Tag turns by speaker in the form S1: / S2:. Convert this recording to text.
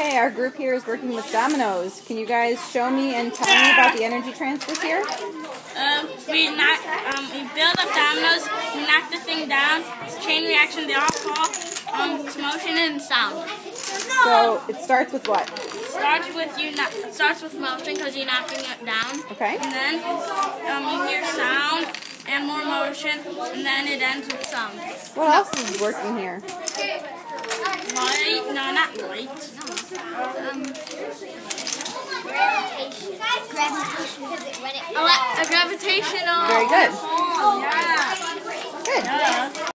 S1: Okay, our group here is working with dominoes. Can you guys show me and tell me about the energy transfers here?
S2: Um, we knock, um, we build up dominoes, we knock the thing down, it's a chain reaction, they all fall, um, to motion and sound.
S1: So it starts with what?
S2: Starts with you, it starts with motion because you're knocking it down.
S1: Okay.
S2: And then, um, you hear sound and more motion, and then it ends with sound.
S1: What else is working here?
S2: Light, no, light. Um,
S3: Gravitation. Gravitation. Because it, when it
S2: ele- a gravitational.
S1: Very good.
S2: Oh, yeah.